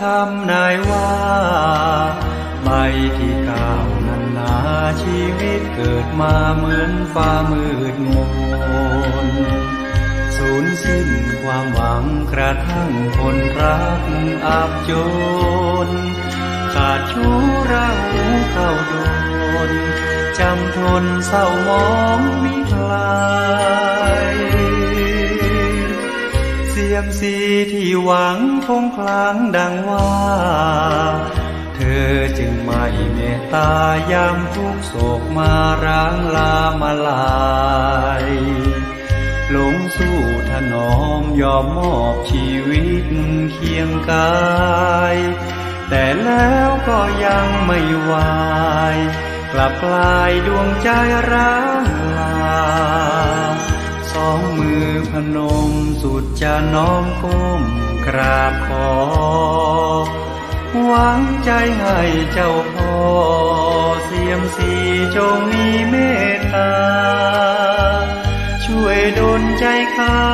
กทักทำนายว่าใบที่ก้าวนั้นนาชีวิตเกิดมาเหมือนฟ้ามืดมนสูญสิ้นความหวังกระทั่งคนรักอับจน ขาดชู้เราเข้าโดนจำทนเศร้ามองมิคลา ซียมสีที่หวังคงคลางดังว่า เธอจึงไม่เมตตายามทุกโศกมาร้างลามาลายหลงสู้ถนอมยอมมอบชีวิตเคียงกาย แต่แล้วก็ยังไม่วาย กลับกลายดวงใจร้างลา สองมือพนมสุดจะน้อมก้มกราบขอ หวังใจให้เจ้าพ่อเสียมสีจงมีเมตตา ช่วยดลใจเขา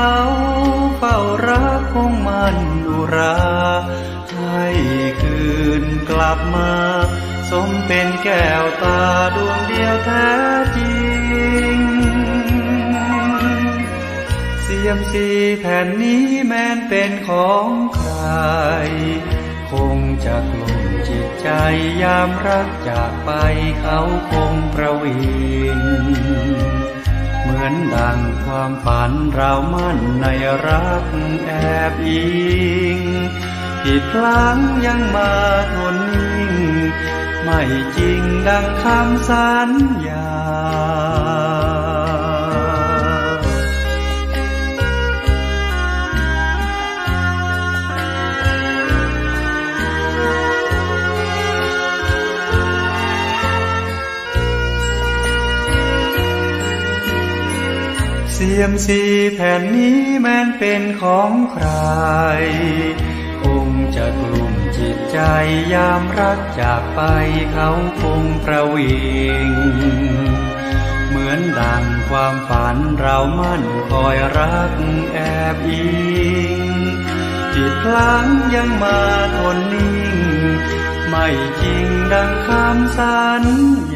เฝ้ารักคงมันดุราให้คืนกลับมา สมเป็นแก้วตาดวงเดียวแท้จริง ยมสีแผ่นนี้แม้นเป็นของใคร คงจะกลุ่มจิตใจยามรักจากไปเขาคงประวินเหมือนดังความฝันเรามั่นในรักแอบอิงผิดพลั้งยังมาทนนิ่ง ไม่จริงดังคำสัญญา ยมสีแผ่นนี้แม้นเป็นของใคร คงจะกลุ่มจิตใจยามรักจากไปเขาคงประวิง เหมือนดังความฝันเรามั่นคอยรักแอบอิง จิตพลังยังมาทนนิ่ง ไม่จริงดังคำสัญญ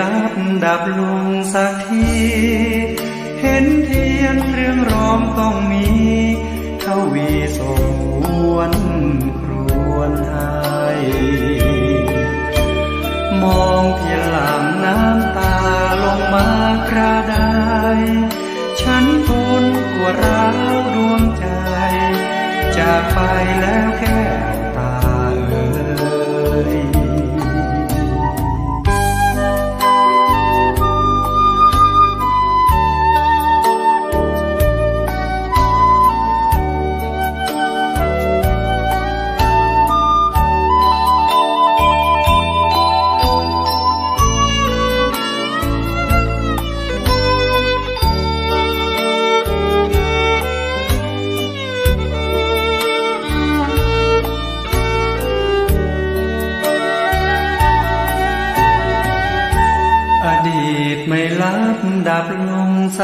ลับดับลงสักที เห็นเทียนเรื่องร้อมต้องมีเทวีสมวนครวนไทยมองเทียนหลามน้ำตาลงมากระไดฉันทนกว่าร้าวดวงใจ จากไปแล้วแค่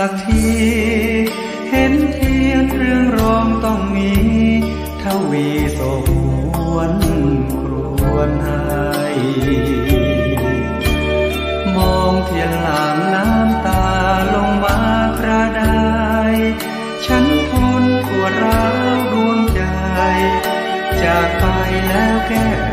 กที เห็นเทียนเรื่องร้องต้องมีทวีโสหวนครวนให้มองเทียนหลังน้ำตาลงมากระไดฉันทนปวดร้าวดวงใจ จากไปแล้วแก้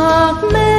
mặc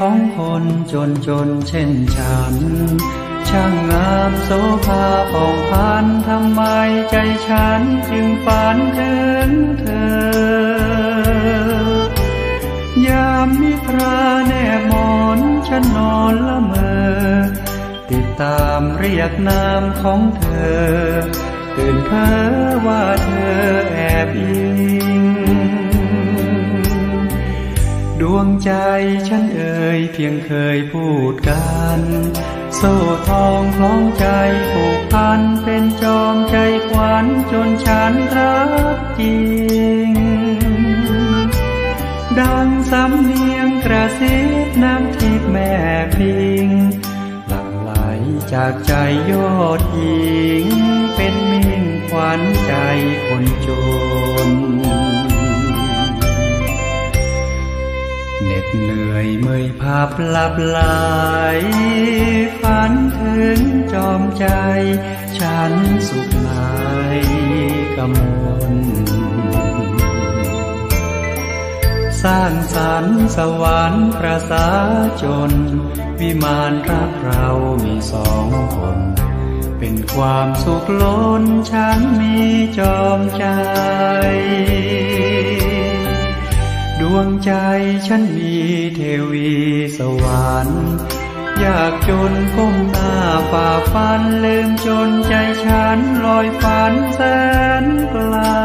วจนจนเช่นฉัน ช่างงามโสภาผ่องพันทำไมใจฉันจึงฝันถึงเธอยามมิตราแนบมอนฉันนอนละเมอ ติดตามเรียกนามของเธอ ตื่นเพ้อว่าเธอแอบอิง ดวงใจฉันเอ่ยเพียงเคยพูดกัน โซ่ทองคล้องใจผูกพันเป็นจอมใจควันจนฉันรักจริง ดังสำเนียงกระซิบน้ำทิพแม่พิง หลั่งไหลจากใจยอดหญิง เป็นมิ่งขวัญใจคนจน เหนื่อยเมื่อยภาพลับไหลฝันถึงจอมใจ ฉันสุขไหลกมลสร้างสรรค์สวรรค์ประสาจน วิมานรักเรามีสองคน เป็นความสุขล้นฉันมีจอมใจ ดวงใจฉันมีเทวีสวรรค์อยากจนก้มหน้าฝ่าฟันลืมจนใจฉันลอยฝันแสนไกล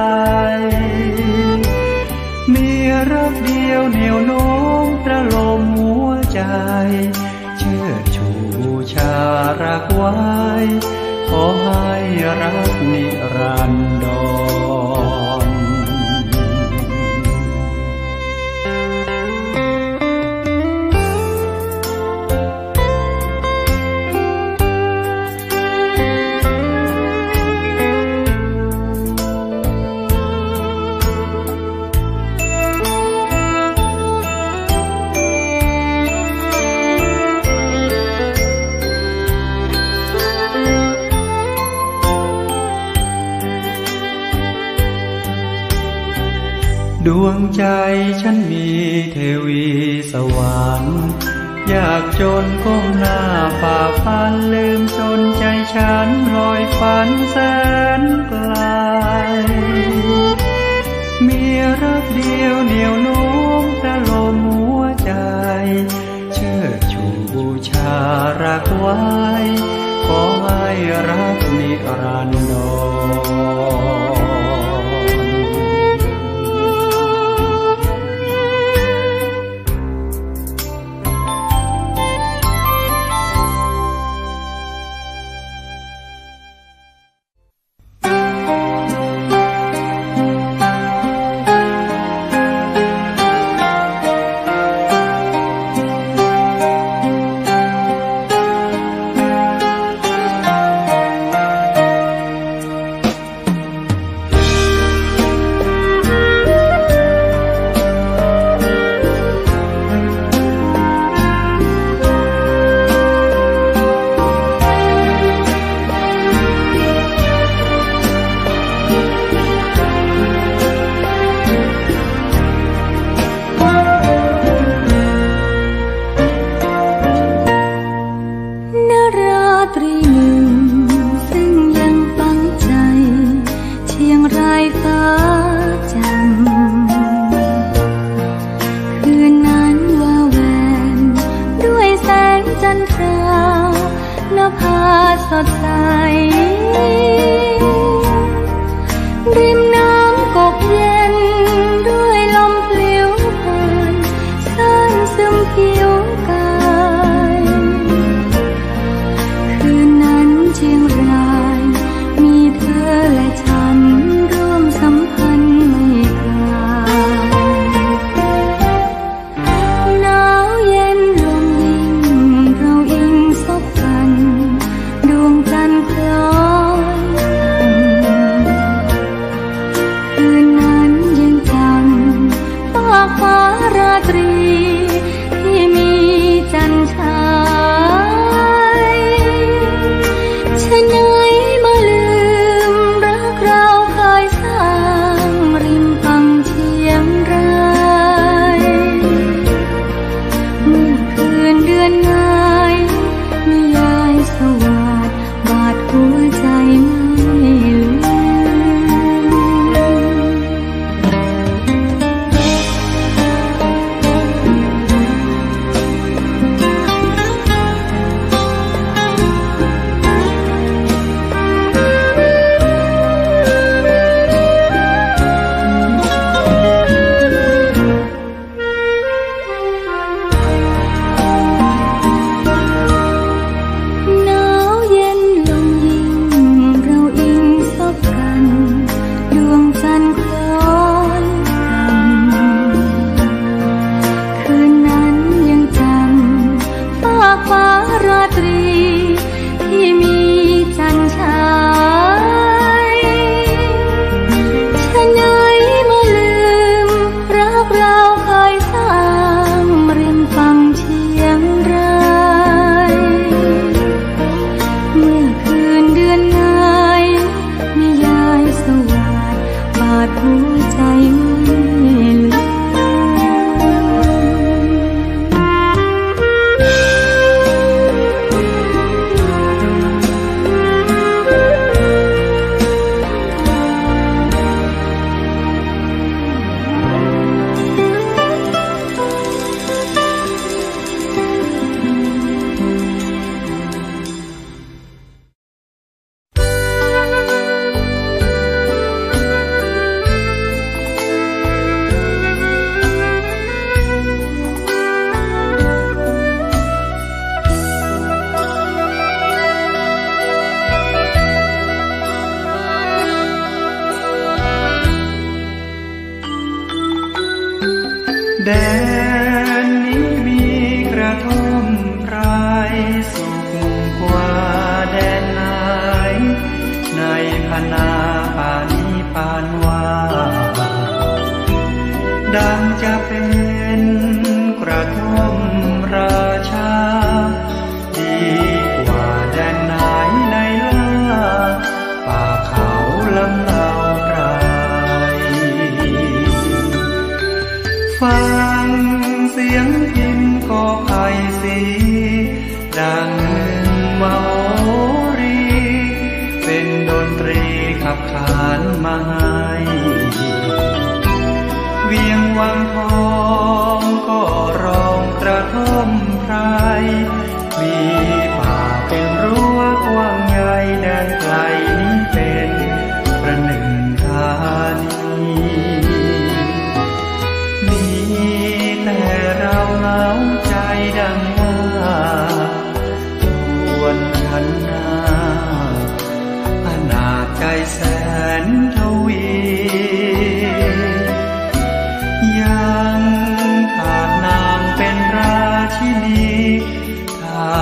ถ้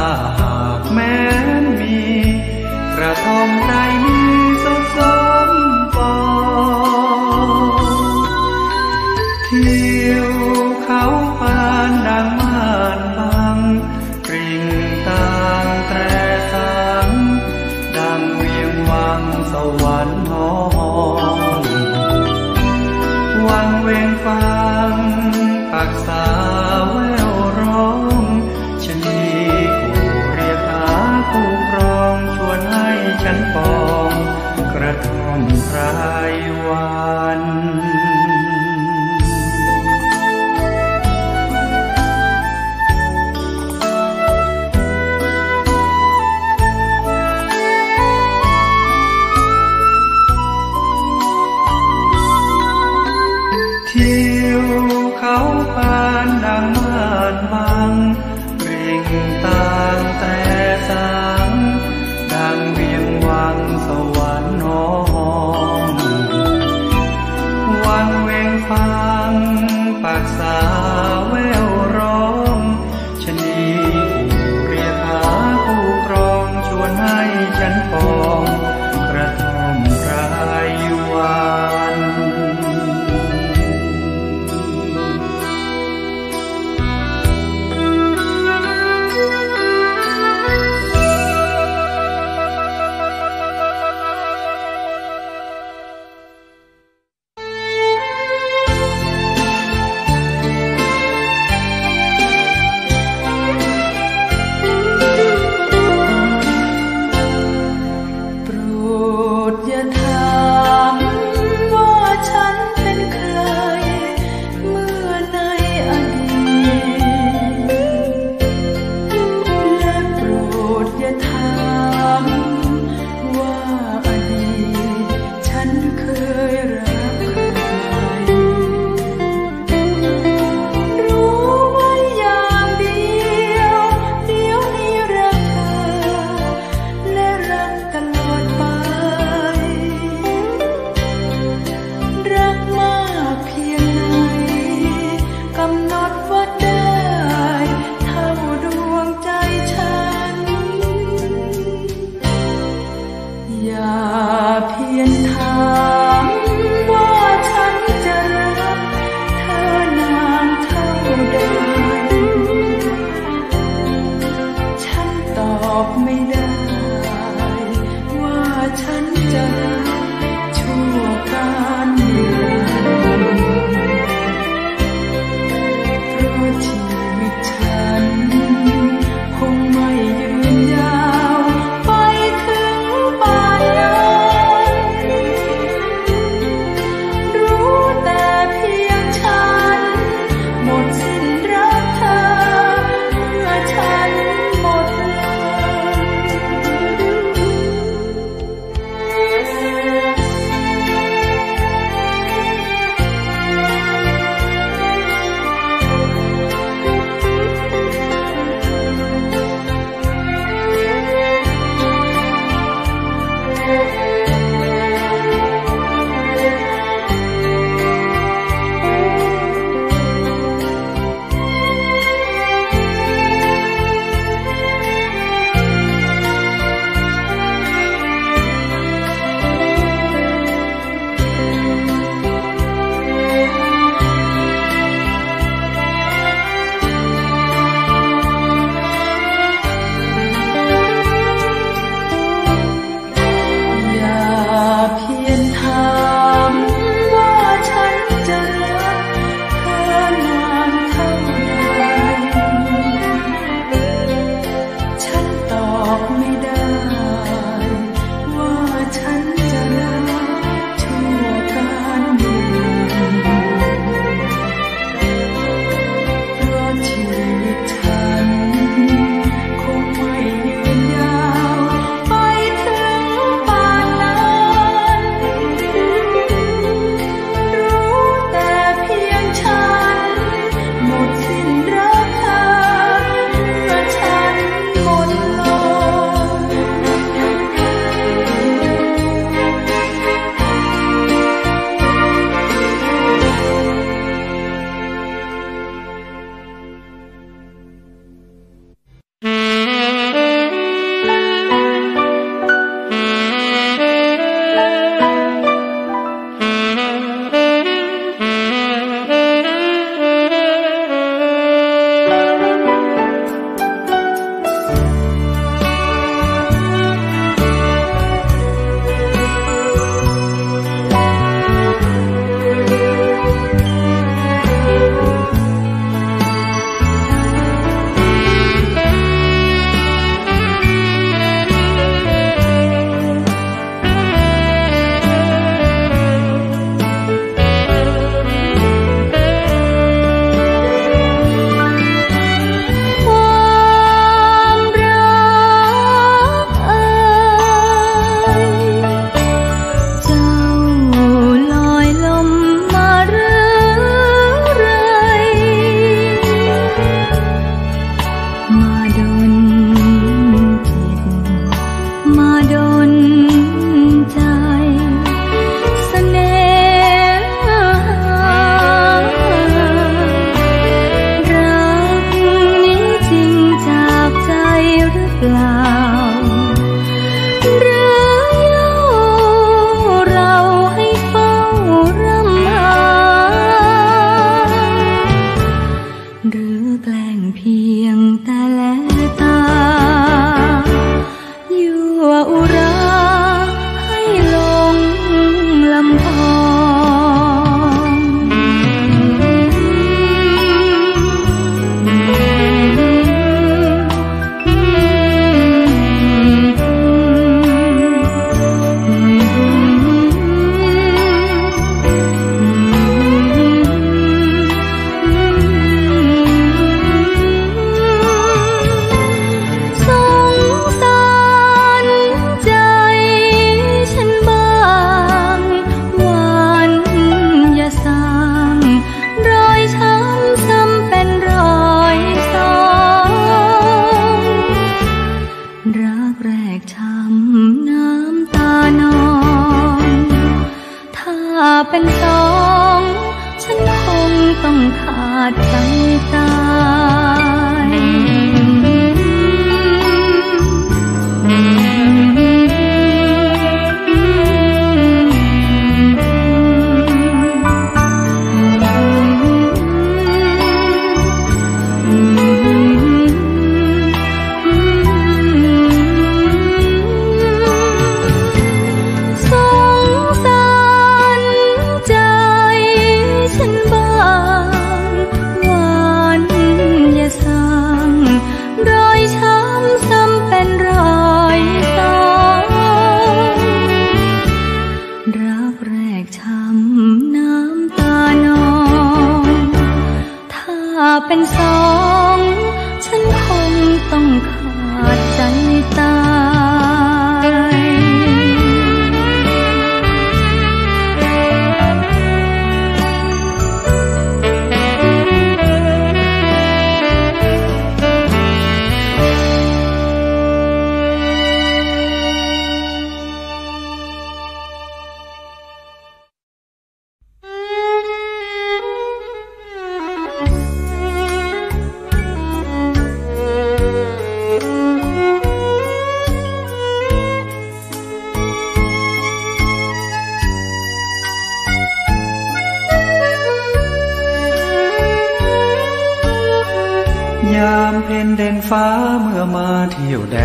ตามเพ้นเดนฟ้าเมื่อมาเที่ยวแด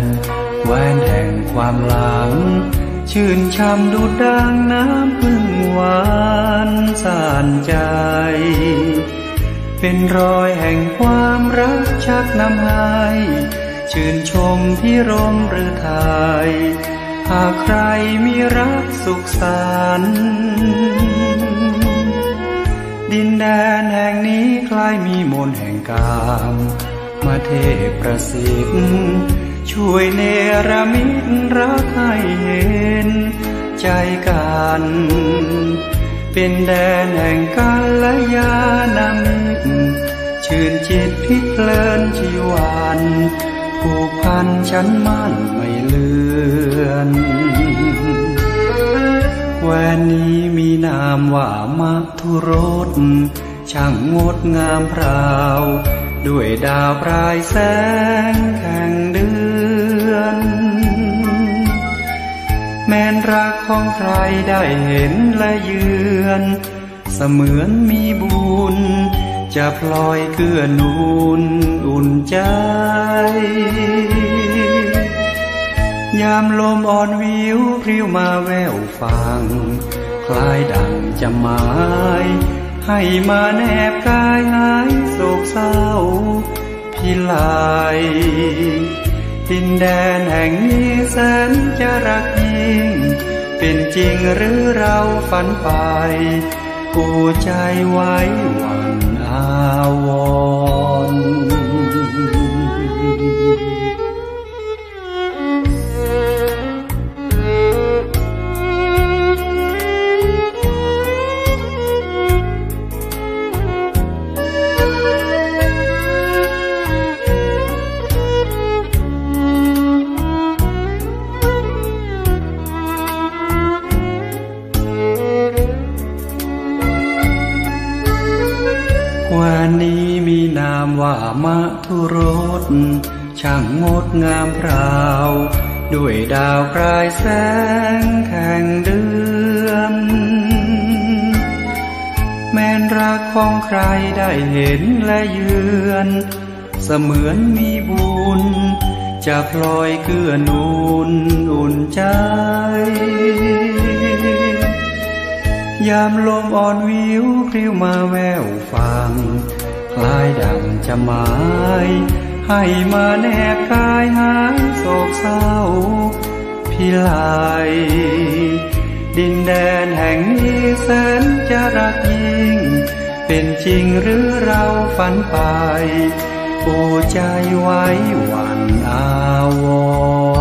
นแหวนแห่งความหลัง ชื่นช่ำดูดังน้ำพึ่งหวานสานใจ เป็นรอยแห่งความรักชักนำให้ชื่นชมพิรมหรือไทยหากใครมีรักสุขสันต์ ดินแดนแห่งนี้คล้ายมีมนแห่งกามมาเทพประสิทธิ์ช่วยเนรมิตรักให้เห็นใจกัน เป็นแดนแห่งกาลยานามิตรชื่นจิตพิเพลินชีวันผูกพันฉันมั่นไม่เลือน แวนนี้มีนามว่ามัทุรสช่างงดงามพราว ด้วยดาวปลายแสงแข่งเดือน แม้นรักของใครได้เห็นและเยือน เสมือนมีบุญ จะพลอยเกื้อนูนอุ่นใจ ยามลมอ่อนวิวพริ้วมาแววฟัง คล้ายดังจะหมาย ให้มาแนบกายหายโศกเศร้าพิลายดินแดนแห่งนี้แสนจะรักยิ่ง เป็นจริงหรือเราฝันไป กูใจไว้วันอาวร รสช่างงดงามพราว ด้วยดาวปลายแสงแข่งเดือนแม้นรักของใครได้เห็นและเยือน เสมือนมีบุญ จะพลอยเกื้อนูนอุ่นใจ ยามลมอ่อนวิวพริ้วมาแววฟังคล้ายดังจะหมาย ให้มาแนบกายหายโศกเศร้าพิลายดินแดนแห่งนี้แสนจะรักยิ่ง เป็นจริงหรือเราฝันไปปูใจไว้วันอาวร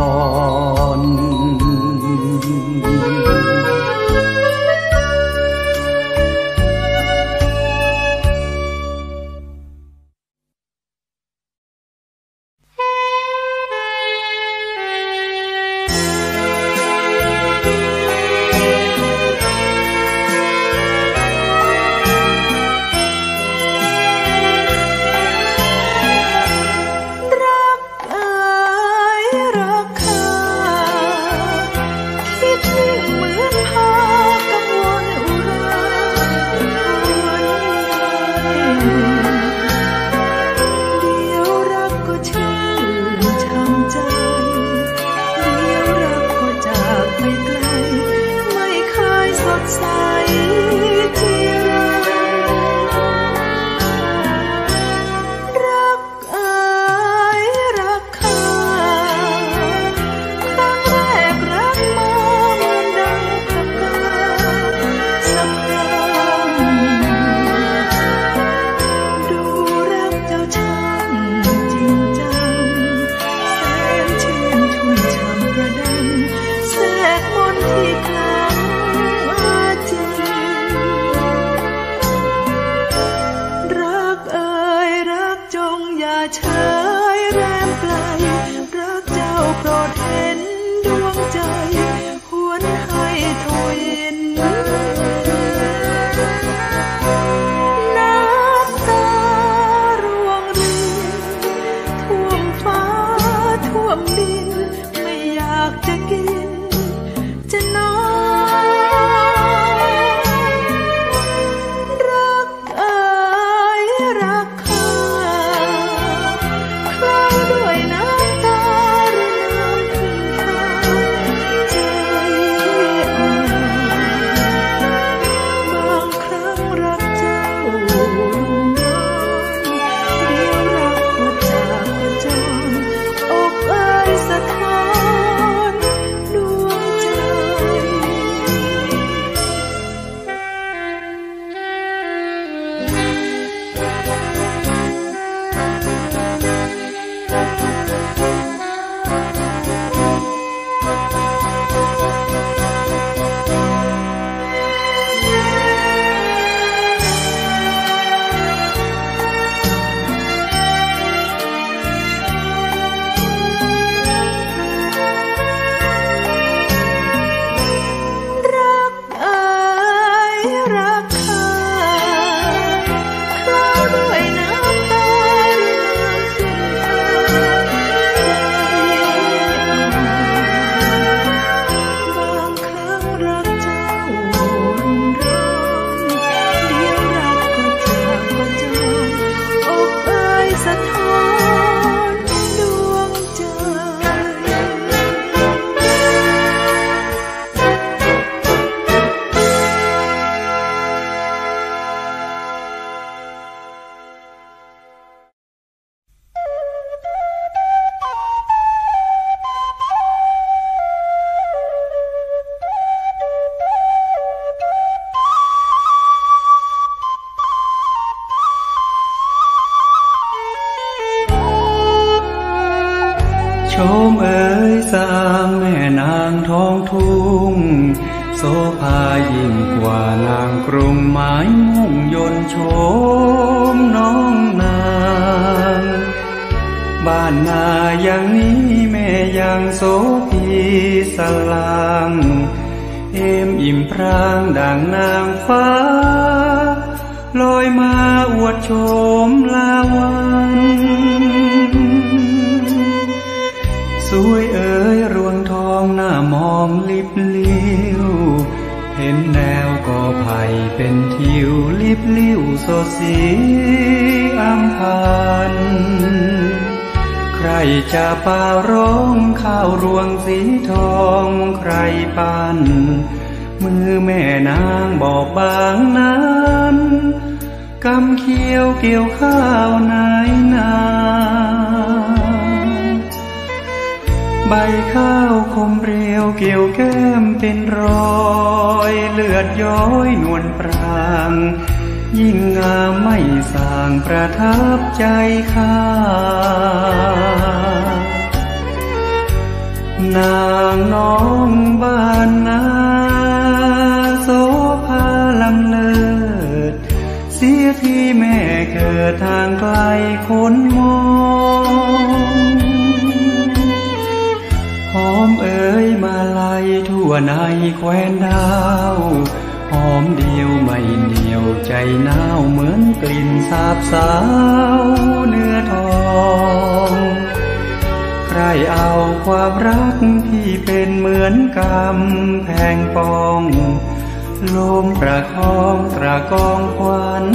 ากองควัน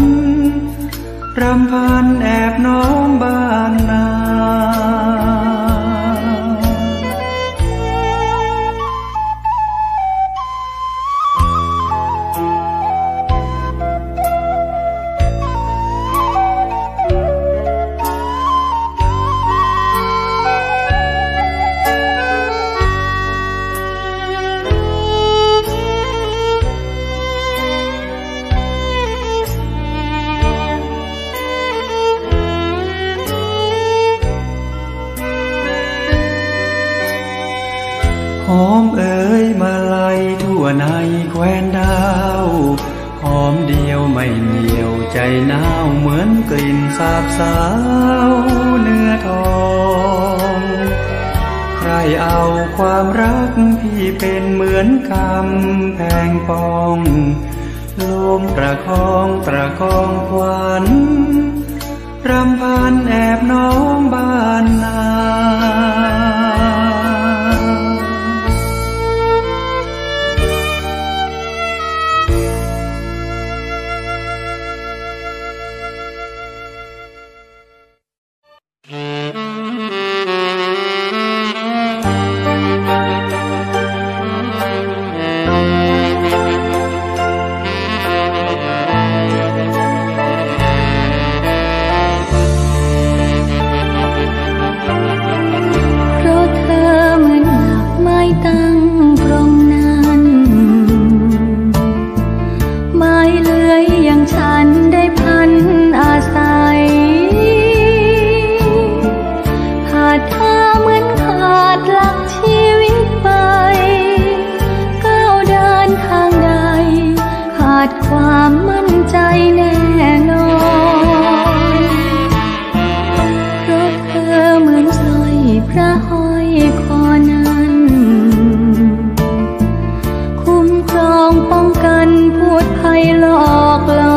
รำพันแอบน้องบ้านนา หนาวเหมือนกลิ่นสาบสาวเนื้อทอง ใครเอาความรักพี่เป็นเหมือนคำแพงปองลมประคองประคองควันรำพันแอบน้องบ้านนา มครองป้องกันพูดภัยหลอกลวง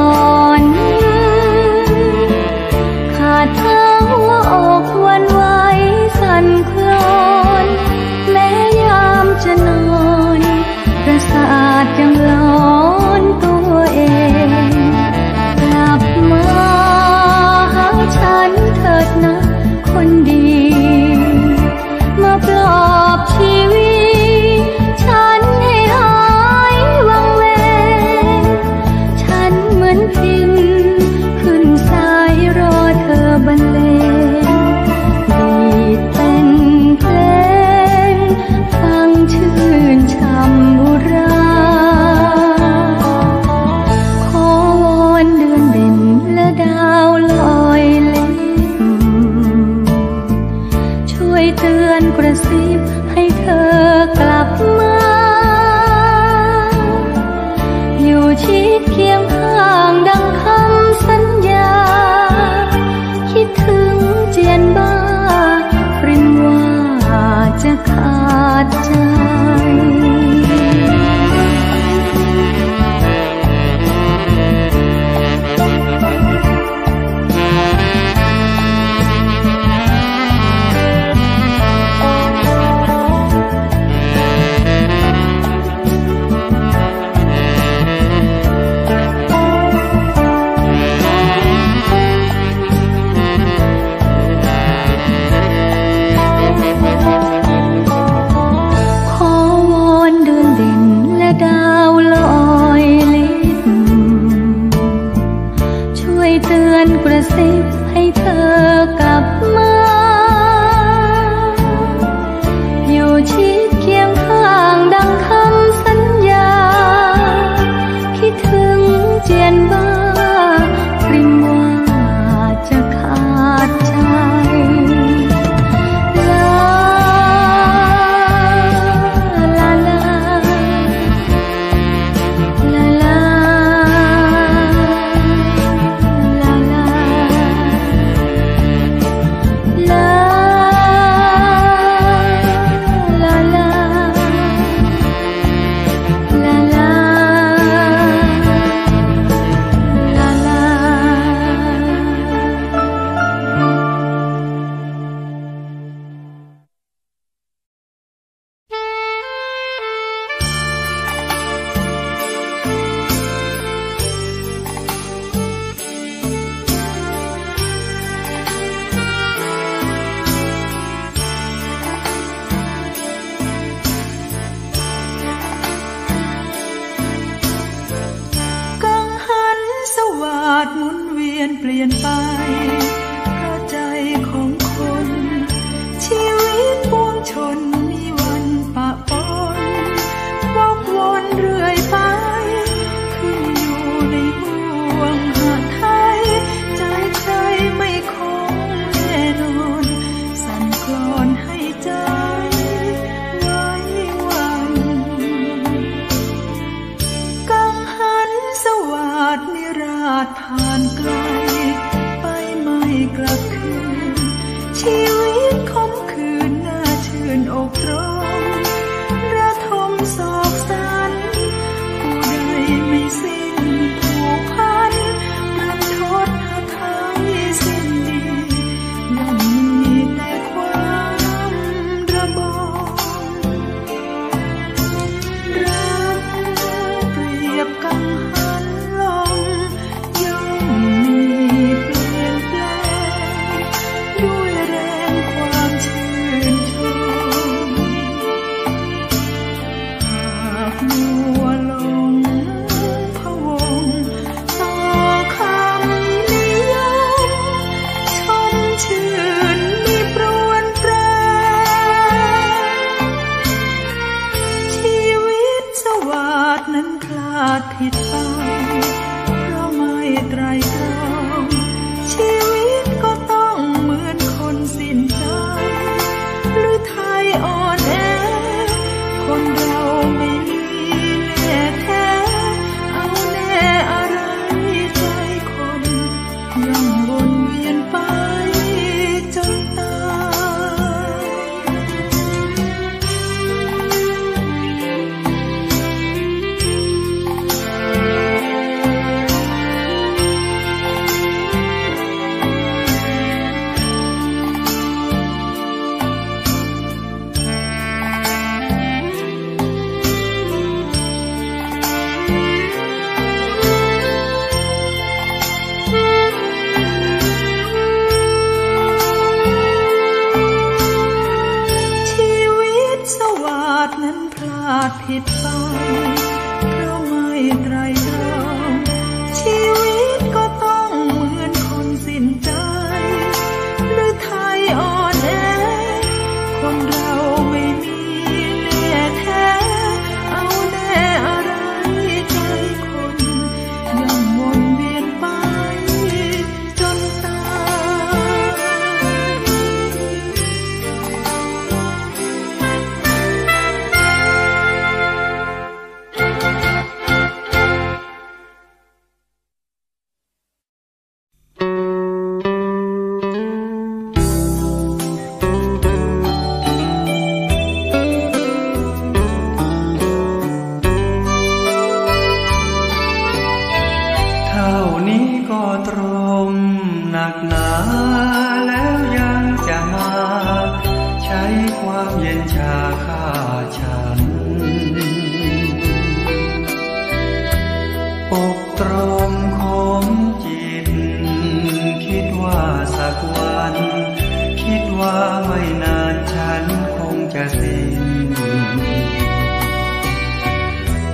ว่าไม่นานฉันคงจะสิ้น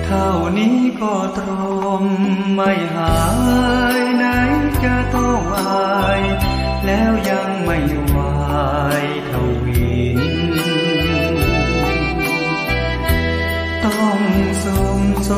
เท่านี้ก็ตรมไม่หายไหนจะต้องอาย แล้วยังไม่วายทวิน ต้องสมโซ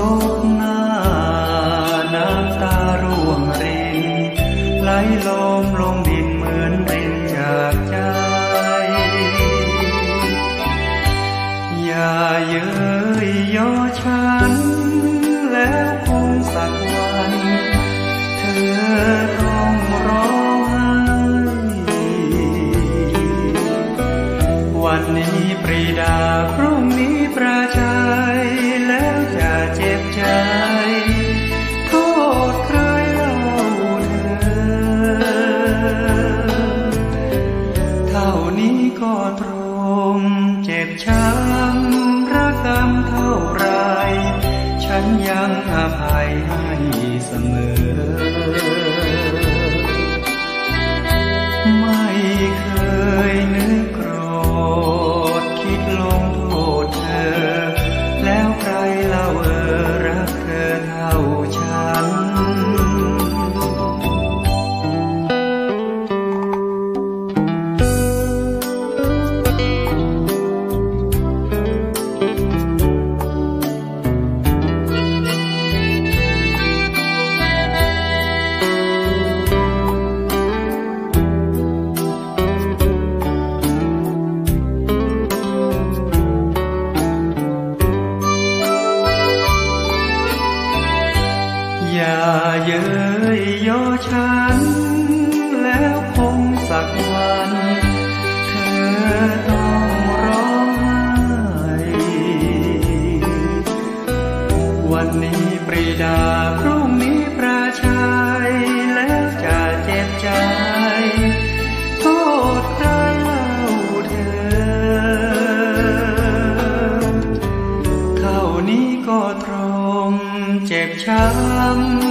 khám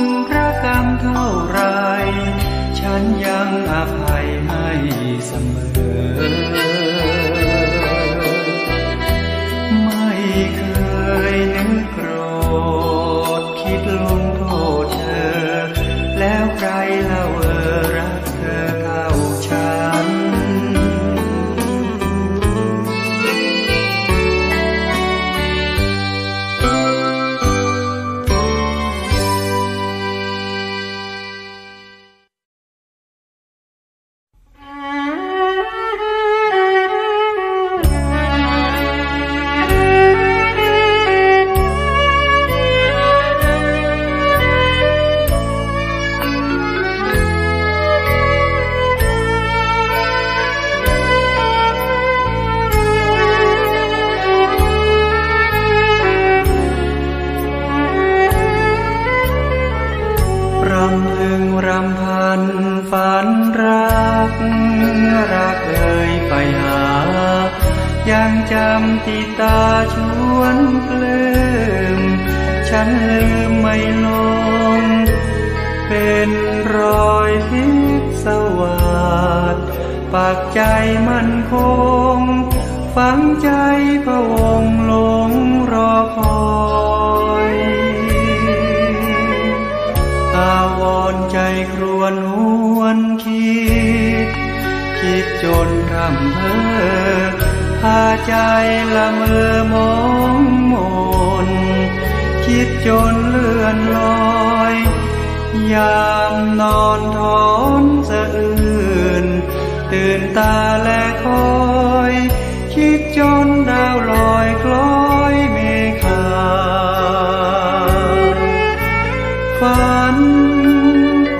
นั้น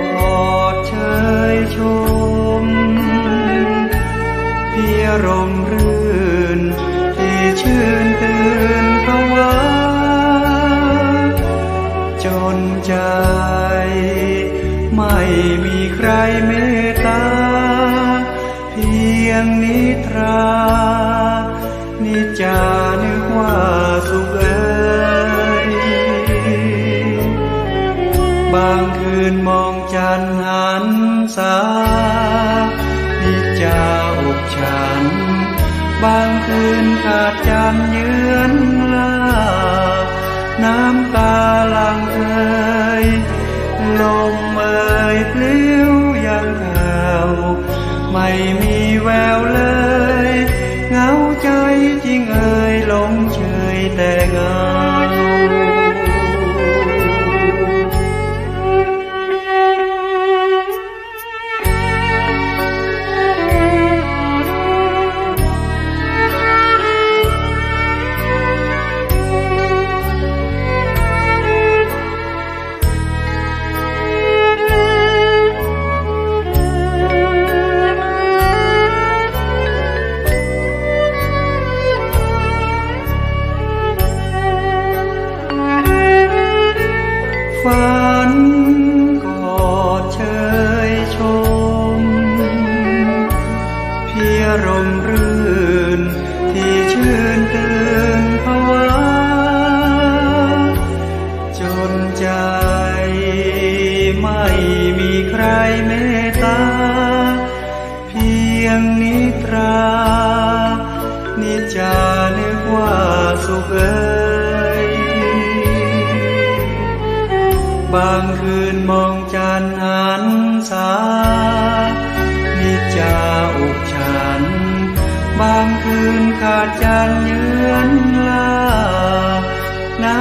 อดเชยชม เพียรมรื่น ที่ชื่นตื่นภาวะจนใจ ไม่มีใครเม บางคืนขาดจานเยือน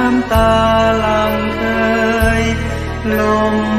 Tam ta lòng ơi lòng